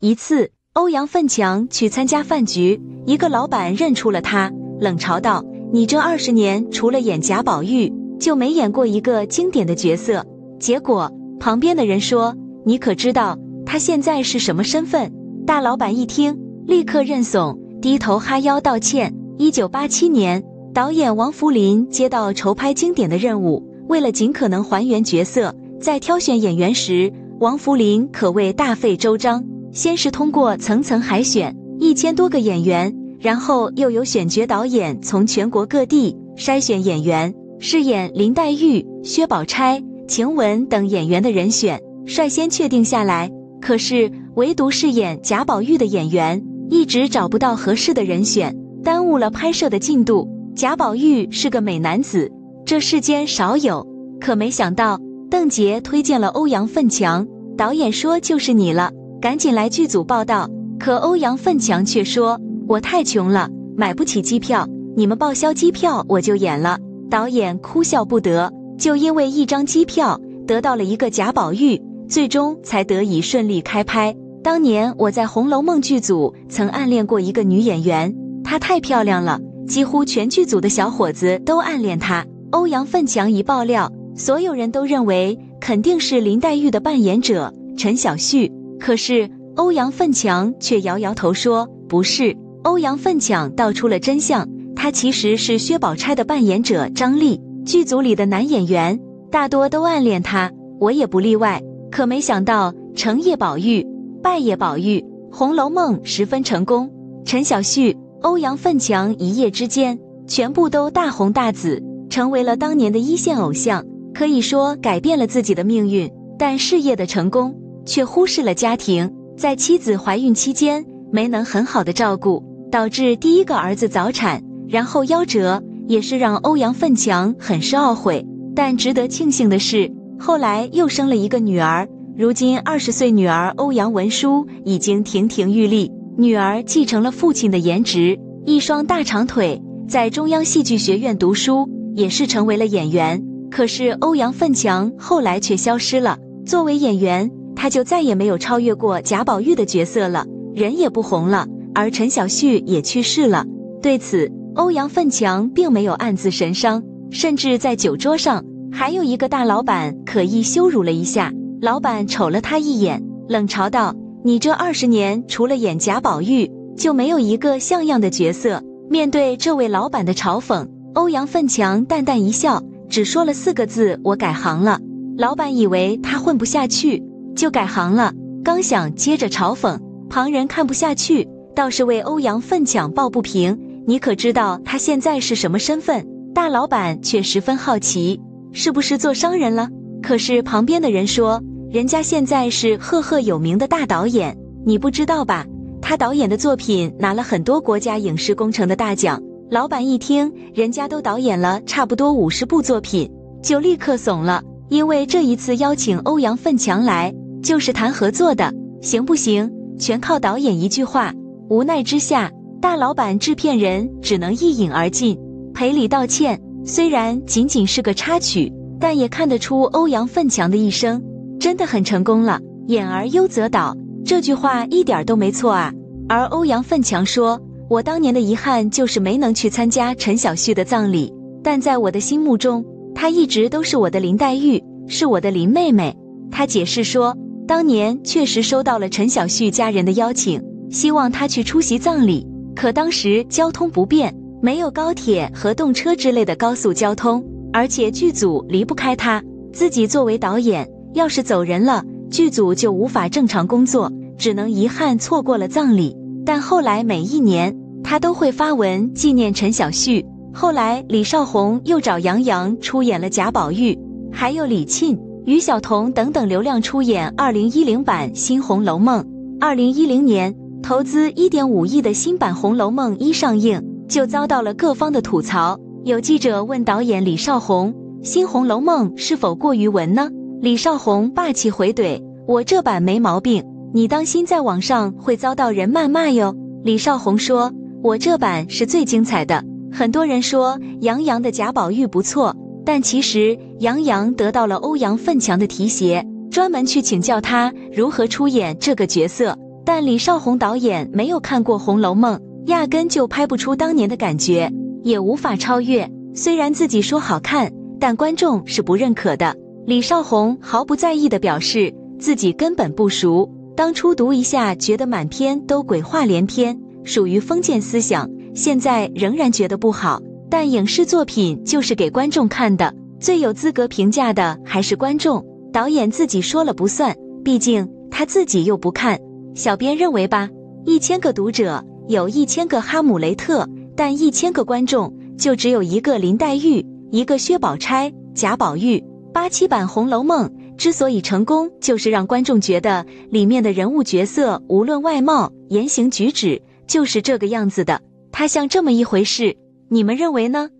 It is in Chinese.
一次，欧阳奋强去参加饭局，一个老板认出了他，冷嘲道：“你这二十年除了演贾宝玉，就没演过一个经典的角色。”结果旁边的人说：“你可知道他现在是什么身份？”大老板一听，立刻认怂，低头哈腰道歉。一九八七年，导演王扶林接到筹拍经典的任务，为了尽可能还原角色，在挑选演员时，王扶林可谓大费周章。先是通过层层海选，一千多个演员，然后又有选角导演从全国各地筛选演员，饰演林黛玉、薛宝钗、晴雯等演员的人选率先确定下来。可是，唯独饰演贾宝玉的演员一直找不到合适的人选。耽误了拍摄的进度。贾宝玉是个美男子，这世间少有。可没想到，邓婕推荐了欧阳奋强，导演说就是你了，赶紧来剧组报道。可欧阳奋强却说：“我太穷了，买不起机票，你们报销机票我就演了。”导演哭笑不得，就因为一张机票得到了一个贾宝玉，最终才得以顺利开拍。当年我在《红楼梦》剧组曾暗恋过一个女演员。她太漂亮了，几乎全剧组的小伙子都暗恋她。欧阳奋强一爆料，所有人都认为肯定是林黛玉的扮演者陈小旭。可是欧阳奋强却摇摇头说不是。欧阳奋强道出了真相，他其实是薛宝钗的扮演者张丽。剧组里的男演员大多都暗恋她，我也不例外。可没想到成也宝玉，败也宝玉，《红楼梦》十分成功。陈小旭。欧阳奋强一夜之间全部都大红大紫，成为了当年的一线偶像，可以说改变了自己的命运。但事业的成功却忽视了家庭，在妻子怀孕期间没能很好的照顾，导致第一个儿子早产，然后夭折，也是让欧阳奋强很是懊悔。但值得庆幸的是，后来又生了一个女儿，如今二十岁女儿欧阳文殊已经亭亭玉立。女儿继承了父亲的颜值，一双大长腿，在中央戏剧学院读书，也是成为了演员。可是欧阳奋强后来却消失了，作为演员，他就再也没有超越过贾宝玉的角色了，人也不红了。而陈小旭也去世了。对此，欧阳奋强并没有暗自神伤，甚至在酒桌上，还有一个大老板可意羞辱了一下，老板瞅了他一眼，冷嘲道。你这二十年除了演贾宝玉，就没有一个像样的角色。面对这位老板的嘲讽，欧阳奋强淡淡一笑，只说了四个字：“我改行了。”老板以为他混不下去，就改行了。刚想接着嘲讽，旁人看不下去，倒是为欧阳奋强抱不平：“你可知道他现在是什么身份？”大老板却十分好奇，是不是做商人了？可是旁边的人说。人家现在是赫赫有名的大导演，你不知道吧？他导演的作品拿了很多国家影视工程的大奖。老板一听，人家都导演了差不多五十部作品，就立刻怂了。因为这一次邀请欧阳奋强来，就是谈合作的，行不行？全靠导演一句话。无奈之下，大老板制片人只能一饮而尽，赔礼道歉。虽然仅仅是个插曲，但也看得出欧阳奋强的一生。真的很成功了，演而优则导，这句话一点都没错啊。而欧阳奋强说：“我当年的遗憾就是没能去参加陈小旭的葬礼，但在我的心目中，她一直都是我的林黛玉，是我的林妹妹。”他解释说，当年确实收到了陈小旭家人的邀请，希望他去出席葬礼，可当时交通不便，没有高铁和动车之类的高速交通，而且剧组离不开他，自己作为导演。要是走人了，剧组就无法正常工作，只能遗憾错过了葬礼。但后来每一年他都会发文纪念陈小旭。后来李少红又找杨洋出演了贾宝玉，还有李沁、于晓彤等等流量出演二零一零版新《红楼梦》。二零一零年投资一点五亿的新版《红楼梦》一上映，就遭到了各方的吐槽。有记者问导演李少红：“新《红楼梦》是否过于文呢？”李少红霸气回怼：“我这版没毛病，你当心在网上会遭到人谩骂哟。”李少红说：“我这版是最精彩的。很多人说杨洋的贾宝玉不错，但其实杨洋得到了欧阳奋强的提携，专门去请教他如何出演这个角色。但李少红导演没有看过《红楼梦》，压根就拍不出当年的感觉，也无法超越。虽然自己说好看，但观众是不认可的。李少红毫不在意的表示自己根本不熟，当初读一下觉得满篇都鬼话连篇，属于封建思想，现在仍然觉得不好。但影视作品就是给观众看的，最有资格评价的还是观众。导演自己说了不算，毕竟他自己又不看。小编认为吧，一千个读者有一千个哈姆雷特，但一千个观众就只有一个林黛玉，一个薛宝钗、贾宝玉。八七版《红楼梦》之所以成功，就是让观众觉得里面的人物角色无论外貌、言行举止就是这个样子的，他像这么一回事。你们认为呢？